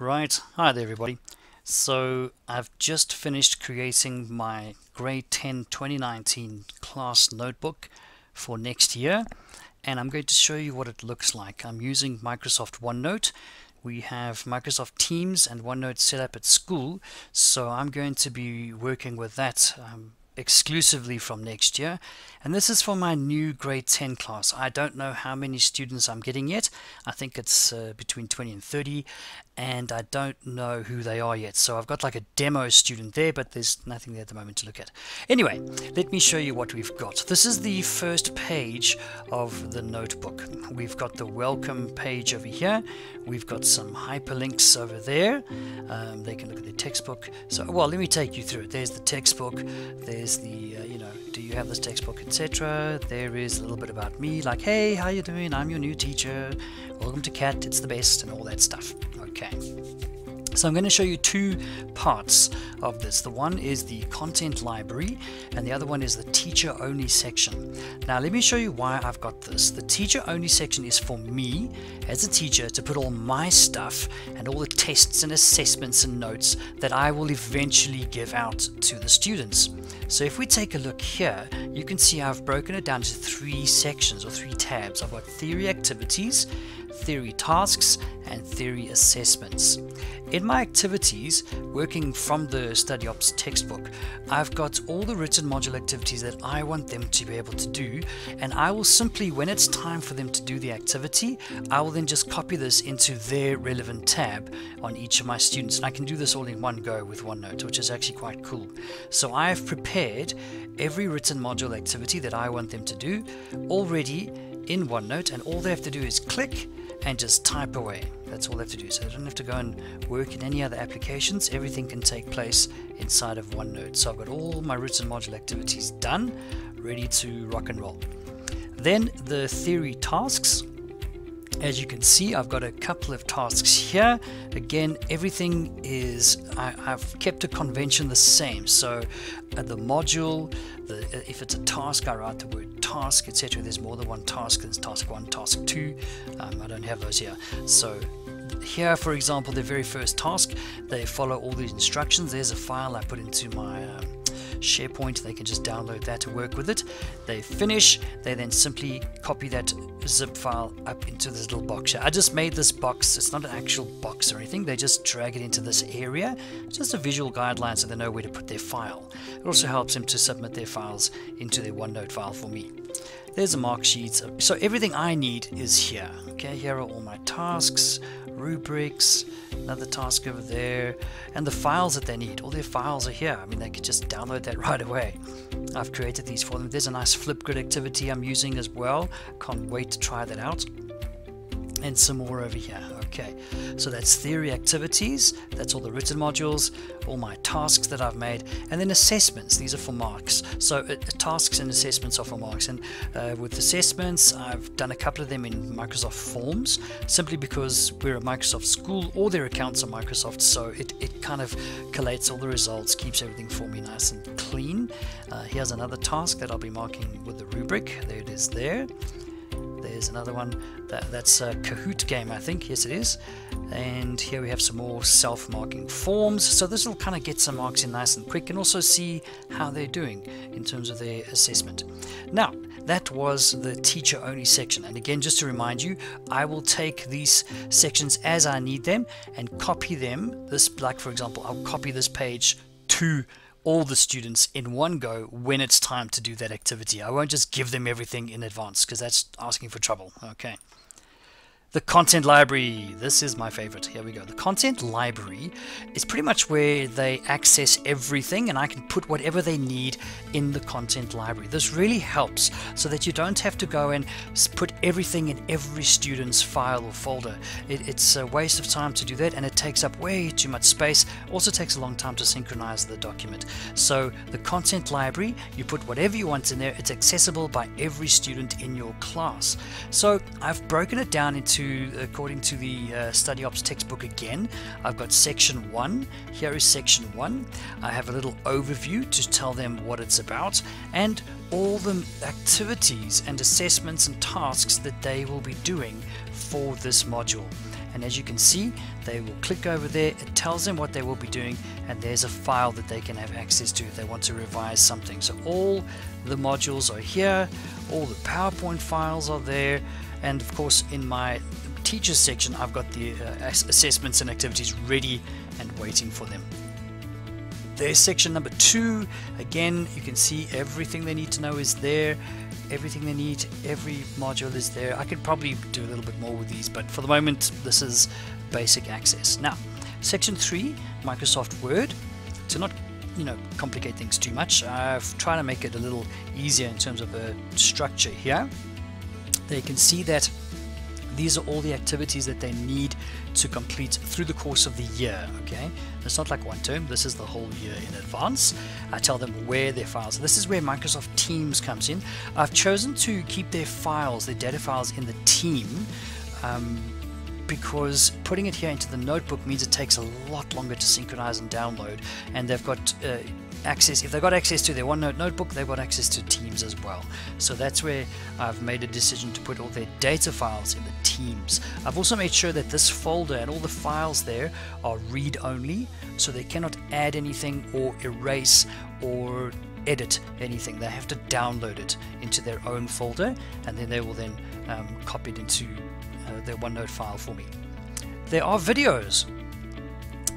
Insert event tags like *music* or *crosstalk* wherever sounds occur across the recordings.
Right, hi there everybody. So I've just finished creating my grade 10 2019 class notebook for next year and I'm going to show you what it looks like. I'm using Microsoft OneNote. We have Microsoft Teams and OneNote set up at school so I'm going to be working with that um, exclusively from next year. And this is for my new grade 10 class. I don't know how many students I'm getting yet. I think it's uh, between 20 and 30 and I don't know who they are yet. So I've got like a demo student there, but there's nothing there at the moment to look at. Anyway, let me show you what we've got. This is the first page of the notebook. We've got the welcome page over here. We've got some hyperlinks over there. Um, they can look at the textbook. So, well, let me take you through it. There's the textbook. There's the, uh, you know, do you have this textbook, etc. There is a little bit about me, like, hey, how you doing? I'm your new teacher. Welcome to CAT. It's the best, and all that stuff. Okay. So I'm going to show you two parts of this. The one is the content library and the other one is the teacher only section. Now let me show you why I've got this. The teacher only section is for me as a teacher to put all my stuff and all the tests and assessments and notes that I will eventually give out to the students. So if we take a look here, you can see I've broken it down to three sections or three tabs. I've got theory activities, theory tasks, and theory assessments. In my activities, working from the Study Ops textbook, I've got all the written module activities that I want them to be able to do, and I will simply, when it's time for them to do the activity, I will then just copy this into their relevant tab on each of my students. And I can do this all in one go with OneNote, which is actually quite cool. So I have prepared every written module activity that I want them to do already in OneNote, and all they have to do is click and just type away. That's all they have to do. So they don't have to go and work in any other applications. Everything can take place inside of OneNote. So I've got all my written module activities done, ready to rock and roll. Then the theory tasks. As you can see, I've got a couple of tasks here. Again, everything is, I, have kept a convention the same. So uh, the module, the, uh, if it's a task, I write the word task, etc. There's more than one task. There's task one, task two. Um, I don't have those here. So here, for example, the very first task, they follow all these instructions. There's a file I put into my um, SharePoint. They can just download that to work with it. They finish, they then simply copy that zip file up into this little box here. I just made this box, it's not an actual box or anything, they just drag it into this area, It's just a visual guideline so they know where to put their file. It also helps them to submit their files into their OneNote file for me. There's a mark sheet, so everything I need is here. Okay, here are all my tasks, rubrics, another task over there, and the files that they need. All their files are here. I mean, they could just download that *laughs* right away. I've created these for them. There's a nice Flipgrid activity I'm using as well. Can't wait try that out. And some more over here. Okay, so that's theory activities, that's all the written modules, all my tasks that I've made, and then assessments, these are for marks. So uh, tasks and assessments are for marks, and uh, with assessments, I've done a couple of them in Microsoft Forms, simply because we're a Microsoft school, all their accounts are Microsoft, so it, it kind of collates all the results, keeps everything for me nice and clean. Uh, here's another task that I'll be marking with the rubric, there it is there. There's another one that, that's a Kahoot game, I think. Yes, it is. And here we have some more self-marking forms. So this will kind of get some marks in nice and quick and also see how they're doing in terms of their assessment. Now, that was the teacher only section. And again, just to remind you, I will take these sections as I need them and copy them. This, like for example, I'll copy this page to all the students in one go when it's time to do that activity. I won't just give them everything in advance because that's asking for trouble. Okay. The content library. This is my favorite. Here we go. The content library is pretty much where they access everything and I can put whatever they need in the content library. This really helps so that you don't have to go and put everything in every student's file or folder. It, it's a waste of time to do that and it takes up way too much space. Also takes a long time to synchronize the document. So the content library, you put whatever you want in there. It's accessible by every student in your class. So I've broken it down into to, according to the uh, Study Ops textbook again, I've got section 1. Here is section 1. I have a little overview to tell them what it's about and all the activities and assessments and tasks that they will be doing for this module. and as you can see they will click over there it tells them what they will be doing and there's a file that they can have access to if they want to revise something so all the modules are here all the PowerPoint files are there and of course in my teachers section I've got the uh, assessments and activities ready and waiting for them. There's section number two. Again you can see everything they need to know is there. Everything they need every module is there. I could probably do a little bit more with these but for the moment this is basic access. Now section 3 Microsoft Word to not you know complicate things too much I've tried to make it a little easier in terms of a structure here they can see that these are all the activities that they need to complete through the course of the year okay? It's not like one term this is the whole year in advance. I tell them where their files this is where Microsoft Teams comes in. I've chosen to keep their files their data files in the team um, because putting it here into the notebook means it takes a lot longer to synchronize and download and they've got uh, access if they've got access to their OneNote notebook they've got access to Teams as well. So that's where I've made a decision to put all their data files in the Teams. I've also made sure that this folder and all the files there are read only so they cannot add anything or erase or edit anything. They have to download it into their own folder and then they will then um, copy it into uh, their OneNote file for me. There are videos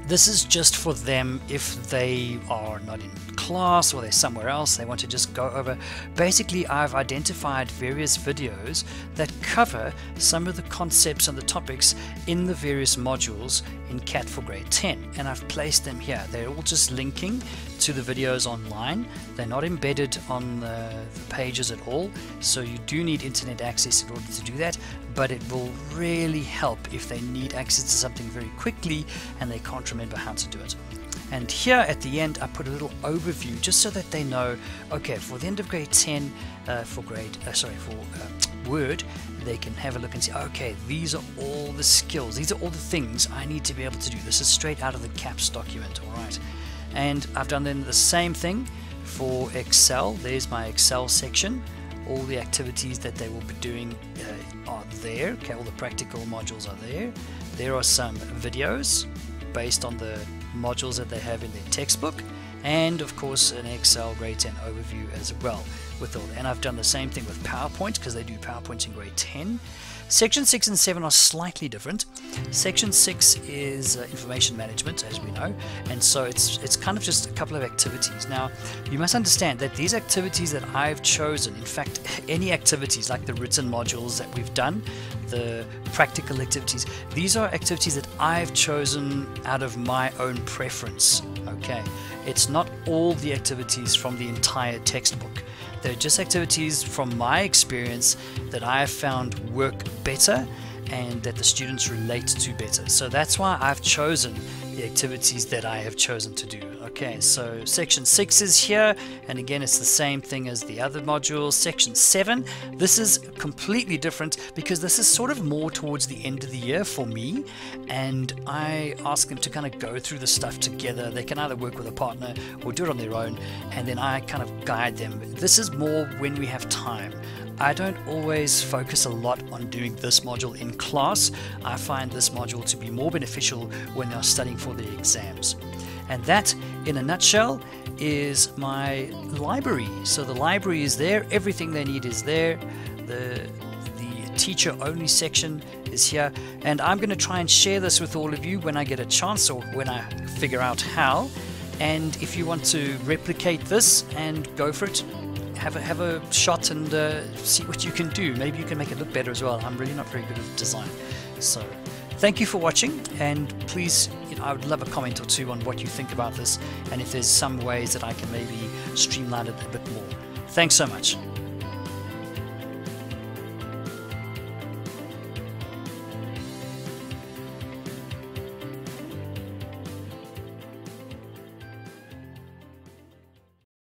this is just for them if they are not in class or they're somewhere else, they want to just go over. Basically, I've identified various videos that cover some of the concepts and the topics in the various modules in CAT for grade 10 and I've placed them here. They're all just linking to the videos online. They're not embedded on the, the pages at all, so you do need internet access in order to do that, but it will really help if they need access to something very quickly and they can't remember how to do it. And here at the end, I put a little overview just so that they know, okay, for the end of grade 10, uh, for grade, uh, sorry, for uh, Word, they can have a look and see, okay, these are all the skills, these are all the things I need to be able to do. This is straight out of the CAPS document, all right. And I've done then the same thing for Excel. There's my Excel section. All the activities that they will be doing uh, are there. Okay, all the practical modules are there. There are some videos based on the modules that they have in their textbook and of course an Excel grade 10 overview as well with all and I've done the same thing with PowerPoint because they do PowerPoint in grade 10 section 6 and 7 are slightly different section 6 is uh, information management as we know and so it's it's kind of just a couple of activities now you must understand that these activities that I've chosen in fact *laughs* any activities like the written modules that we've done the practical activities. These are activities that I've chosen out of my own preference. Okay, it's not all the activities from the entire textbook. They're just activities from my experience that I have found work better and that the students relate to better. So that's why I've chosen the activities that I have chosen to do. Okay, so section 6 is here, and again it's the same thing as the other modules. Section 7, this is completely different because this is sort of more towards the end of the year for me, and I ask them to kind of go through the stuff together. They can either work with a partner or do it on their own, and then I kind of guide them. This is more when we have time. I don't always focus a lot on doing this module in class. I find this module to be more beneficial when they're studying for the exams. And that, in a nutshell, is my library. So the library is there, everything they need is there. The, the teacher only section is here. And I'm going to try and share this with all of you when I get a chance or when I figure out how. And if you want to replicate this and go for it, have a, have a shot and uh, see what you can do. Maybe you can make it look better as well. I'm really not very good at design. So thank you for watching and please, I would love a comment or two on what you think about this and if there's some ways that I can maybe streamline it a bit more. Thanks so much.